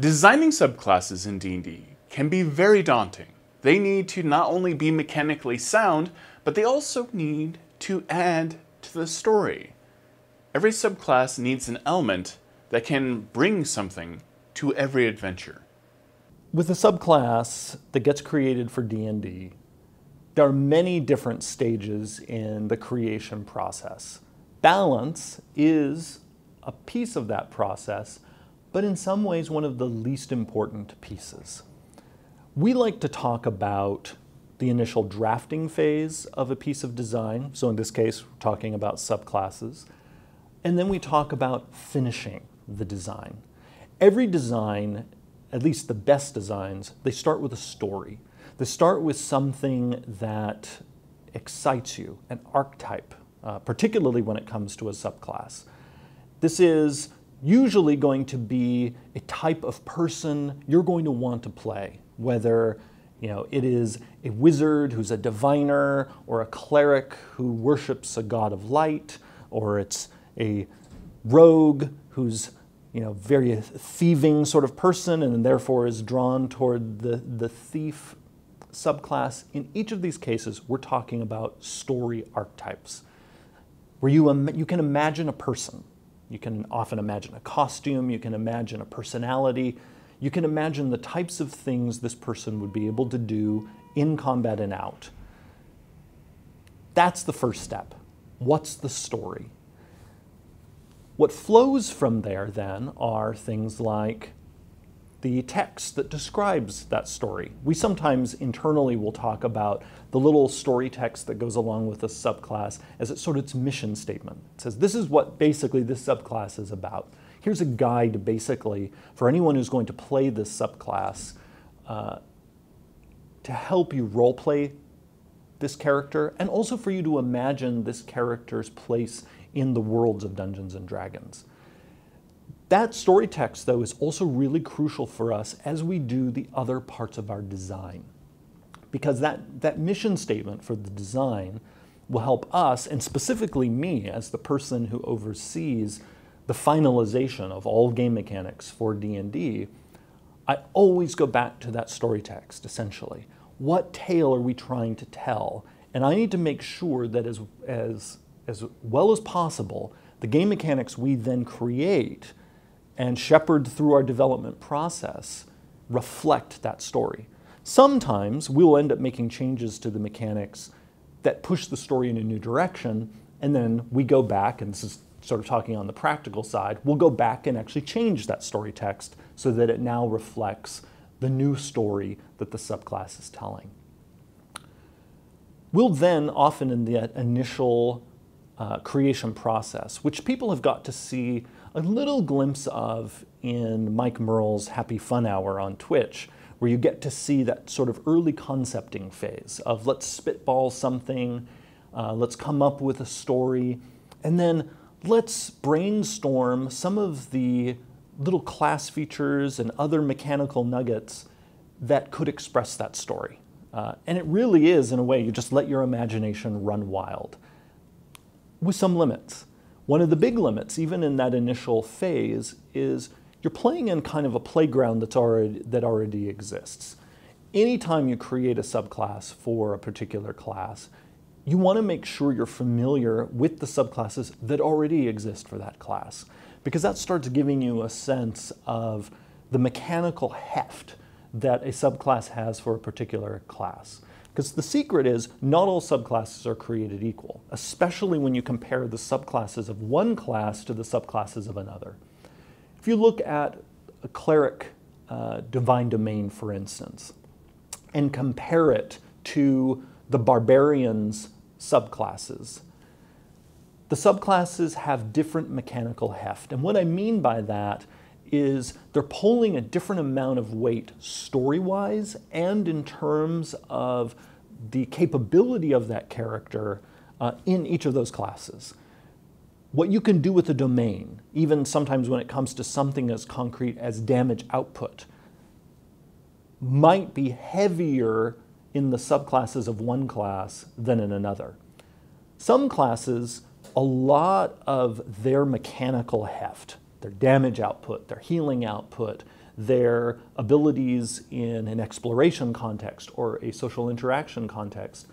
Designing subclasses in D&D can be very daunting. They need to not only be mechanically sound, but they also need to add to the story. Every subclass needs an element that can bring something to every adventure. With a subclass that gets created for D&D, there are many different stages in the creation process. Balance is a piece of that process, but in some ways one of the least important pieces. We like to talk about the initial drafting phase of a piece of design. So in this case, we're talking about subclasses. And then we talk about finishing the design. Every design, at least the best designs, they start with a story. They start with something that excites you, an archetype, uh, particularly when it comes to a subclass. This is usually going to be a type of person you're going to want to play, whether you know, it is a wizard who's a diviner, or a cleric who worships a god of light, or it's a rogue who's you know, very thieving sort of person and therefore is drawn toward the, the thief subclass. In each of these cases, we're talking about story archetypes, where you, you can imagine a person you can often imagine a costume, you can imagine a personality, you can imagine the types of things this person would be able to do in combat and out. That's the first step. What's the story? What flows from there then are things like the text that describes that story. We sometimes internally will talk about the little story text that goes along with a subclass as it's sort of its mission statement. It says, this is what basically this subclass is about. Here's a guide basically for anyone who's going to play this subclass uh, to help you role play this character and also for you to imagine this character's place in the worlds of Dungeons and Dragons. That story text, though, is also really crucial for us as we do the other parts of our design. Because that, that mission statement for the design will help us, and specifically me as the person who oversees the finalization of all game mechanics for D&D, I always go back to that story text, essentially. What tale are we trying to tell? And I need to make sure that as, as, as well as possible, the game mechanics we then create and shepherd through our development process reflect that story. Sometimes we'll end up making changes to the mechanics that push the story in a new direction, and then we go back, and this is sort of talking on the practical side, we'll go back and actually change that story text so that it now reflects the new story that the subclass is telling. We'll then, often in the initial uh, creation process, which people have got to see a little glimpse of in Mike Mearls' Happy Fun Hour on Twitch, where you get to see that sort of early concepting phase of let's spitball something, uh, let's come up with a story, and then let's brainstorm some of the little class features and other mechanical nuggets that could express that story. Uh, and it really is, in a way, you just let your imagination run wild with some limits. One of the big limits, even in that initial phase, is you're playing in kind of a playground that's already, that already exists. Anytime you create a subclass for a particular class, you want to make sure you're familiar with the subclasses that already exist for that class, because that starts giving you a sense of the mechanical heft that a subclass has for a particular class. Because the secret is not all subclasses are created equal, especially when you compare the subclasses of one class to the subclasses of another. If you look at a cleric uh, divine domain, for instance, and compare it to the barbarians subclasses, the subclasses have different mechanical heft. And what I mean by that is they're pulling a different amount of weight story-wise and in terms of the capability of that character uh, in each of those classes. What you can do with a domain, even sometimes when it comes to something as concrete as damage output, might be heavier in the subclasses of one class than in another. Some classes, a lot of their mechanical heft their damage output, their healing output, their abilities in an exploration context or a social interaction context,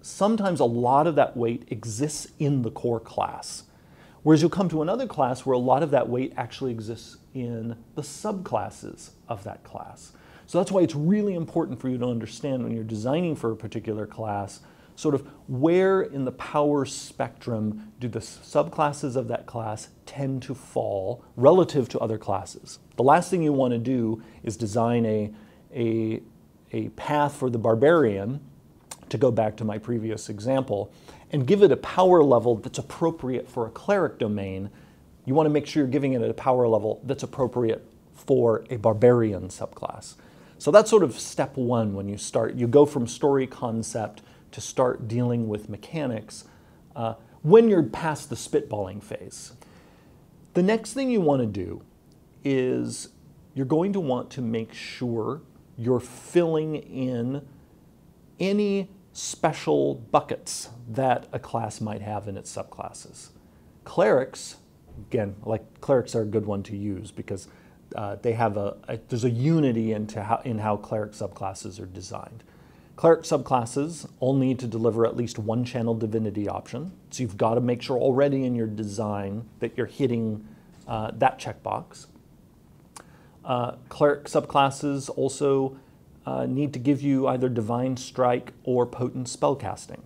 sometimes a lot of that weight exists in the core class. Whereas you'll come to another class where a lot of that weight actually exists in the subclasses of that class. So that's why it's really important for you to understand when you're designing for a particular class, sort of where in the power spectrum do the subclasses of that class tend to fall relative to other classes. The last thing you want to do is design a, a, a path for the barbarian, to go back to my previous example, and give it a power level that's appropriate for a cleric domain. You want to make sure you're giving it a power level that's appropriate for a barbarian subclass. So that's sort of step one when you start. You go from story concept to start dealing with mechanics uh, when you're past the spitballing phase. The next thing you want to do is you're going to want to make sure you're filling in any special buckets that a class might have in its subclasses. Clerics, again, like clerics are a good one to use because uh, they have a, a, there's a unity into how, in how cleric subclasses are designed. Cleric subclasses all need to deliver at least one channel divinity option. So you've got to make sure already in your design that you're hitting uh, that checkbox. Uh, cleric subclasses also uh, need to give you either divine strike or potent spellcasting.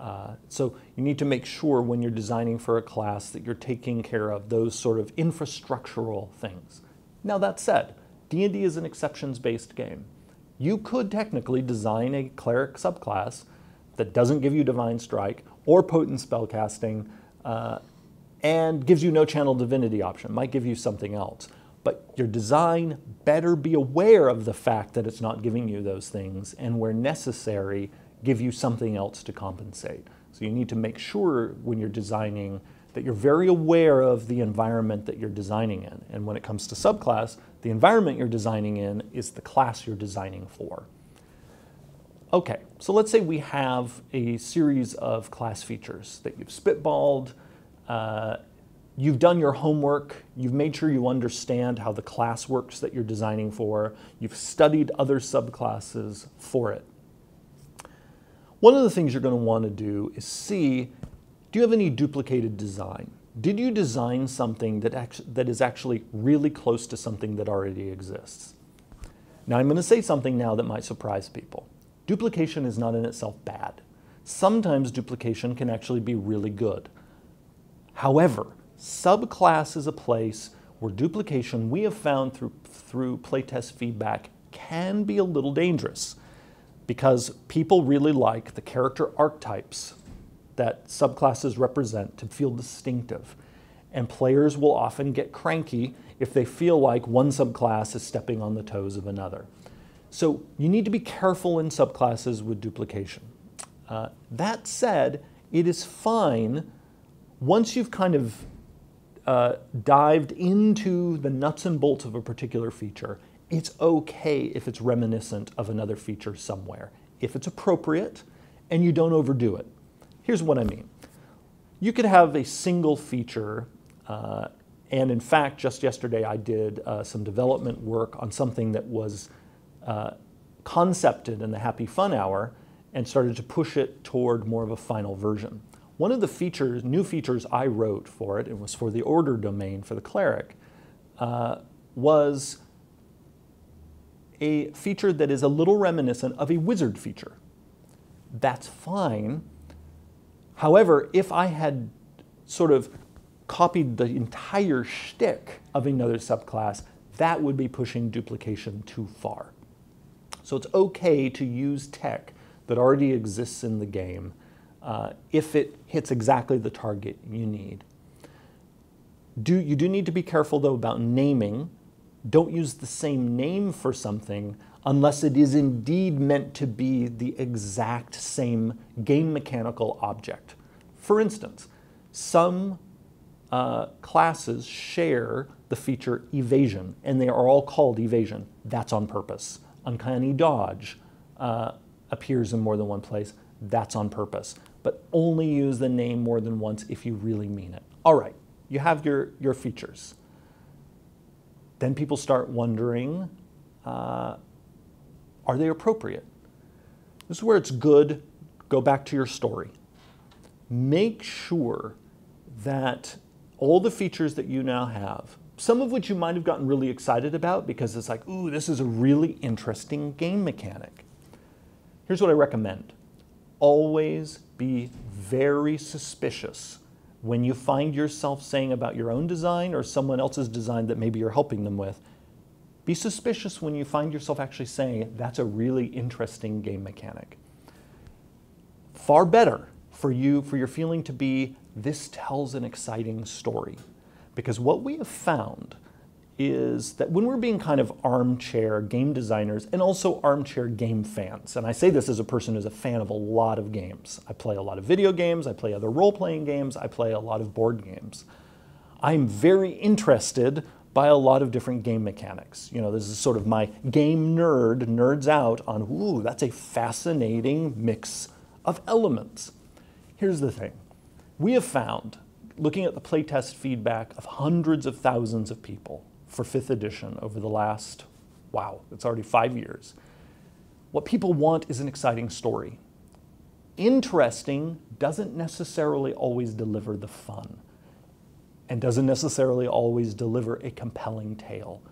Uh, so you need to make sure when you're designing for a class that you're taking care of those sort of infrastructural things. Now that said, D&D is an exceptions-based game. You could technically design a cleric subclass that doesn't give you divine strike or potent spellcasting uh, and gives you no channel divinity option, might give you something else. But your design better be aware of the fact that it's not giving you those things and where necessary, give you something else to compensate. So you need to make sure when you're designing that you're very aware of the environment that you're designing in. And when it comes to subclass, the environment you're designing in is the class you're designing for. Okay, so let's say we have a series of class features that you've spitballed, uh, you've done your homework, you've made sure you understand how the class works that you're designing for, you've studied other subclasses for it. One of the things you're going to want to do is see, do you have any duplicated design? Did you design something that, act- that is actually really close to something that already exists? Now I'm going to say something now that might surprise people. Duplication is not in itself bad. Sometimes duplication can actually be really good. However, Subclass is a place where duplication, we have found through, through playtest feedback, can be a little dangerous because people really like the character archetypes that subclasses represent to feel distinctive. And players will often get cranky if they feel like one subclass is stepping on the toes of another. So you need to be careful in subclasses with duplication. Uh, that said, it is fine once you've kind of uh, dived into the nuts and bolts of a particular feature, it's okay if it's reminiscent of another feature somewhere, if it's appropriate and you don't overdo it. Here's what I mean. You could have a single feature, uh, and in fact, just yesterday I did uh, some development work on something that was uh, concepted in the Happy Fun Hour and started to push it toward more of a final version. One of the features, new features I wrote for it, it was for the order domain for the cleric, uh, was a feature that is a little reminiscent of a wizard feature. That's fine. However, if I had sort of copied the entire shtick of another subclass, that would be pushing duplication too far. So it's okay to use tech that already exists in the game uh, if it hits exactly the target you need. Do, you do need to be careful though about naming. Don't use the same name for something unless it is indeed meant to be the exact same game mechanical object. For instance, some uh, classes share the feature evasion, and they are all called evasion. That's on purpose. Uncanny dodge uh, appears in more than one place. That's on purpose but only use the name more than once if you really mean it. All right, you have your, your features. then people start wondering uh, are they appropriate? This is where it's good. Go back to your story. Make sure that all the features that you now have, some of which you might have gotten really excited about because it's like, ooh, this is a really interesting game mechanic. Here's what I recommend always be very suspicious when you find yourself saying about your own design or someone else's design that maybe you're helping them with. Be suspicious when you find yourself actually saying, that's a really interesting game mechanic. Far better for you, for your feeling to be, this tells an exciting story. Because what we have found is that when we're being kind of armchair game designers and also armchair game fans, and I say this as a person who's a fan of a lot of games. I play a lot of video games, I play other role playing games, I play a lot of board games. I'm very interested by a lot of different game mechanics. You know, this is sort of my game nerd nerds out on, ooh, that's a fascinating mix of elements. Here's the thing we have found, looking at the playtest feedback of hundreds of thousands of people for fifth edition over the last, wow, it's already five years, what people want is an exciting story. Interesting doesn't necessarily always deliver the fun and doesn't necessarily always deliver a compelling tale.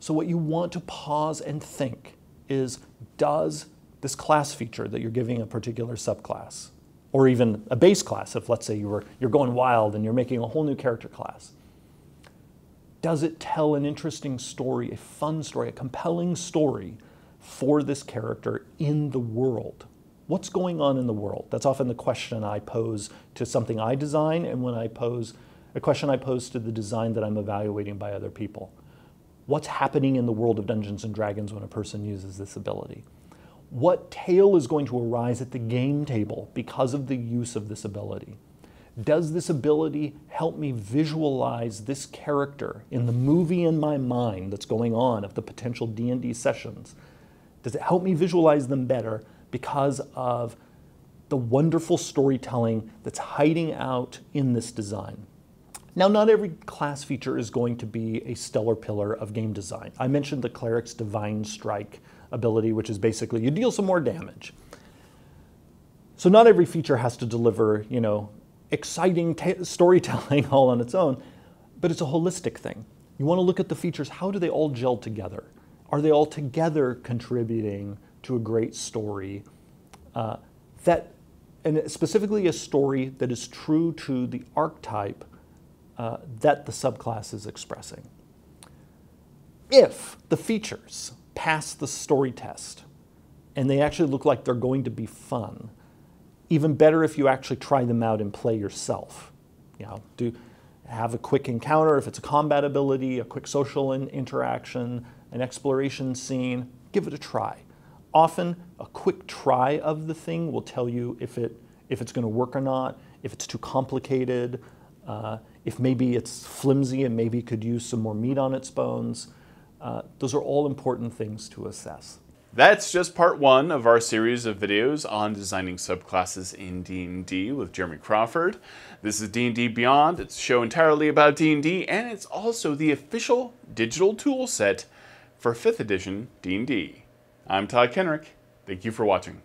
So, what you want to pause and think is does this class feature that you're giving a particular subclass, or even a base class, if let's say you were, you're going wild and you're making a whole new character class, does it tell an interesting story, a fun story, a compelling story for this character in the world? What's going on in the world? That's often the question I pose to something I design and when I pose a question I pose to the design that I'm evaluating by other people. What's happening in the world of Dungeons and Dragons when a person uses this ability? What tale is going to arise at the game table because of the use of this ability? Does this ability help me visualize this character in the movie in my mind that's going on of the potential D&D sessions? Does it help me visualize them better because of the wonderful storytelling that's hiding out in this design? Now, not every class feature is going to be a stellar pillar of game design. I mentioned the Cleric's Divine Strike ability, which is basically you deal some more damage. So not every feature has to deliver, you know, exciting storytelling all on its own, but it's a holistic thing. You want to look at the features, how do they all gel together? Are they all together contributing to a great story uh, that, and specifically a story that is true to the archetype uh, that the subclass is expressing. If the features pass the story test and they actually look like they're going to be fun, even better if you actually try them out and play yourself. You know, do have a quick encounter if it's a combat ability, a quick social in interaction, an exploration scene, give it a try. Often a quick try of the thing will tell you if it if it's going to work or not, if it's too complicated, uh, if maybe it's flimsy and maybe could use some more meat on its bones. Uh, those are all important things to assess. That's just part one of our series of videos on designing subclasses in D&D with Jeremy Crawford. This is D&D Beyond. It's a show entirely about D&D, and it's also the official digital tool set for 5th edition D&D. I'm Todd Kenreck. Thank you for watching.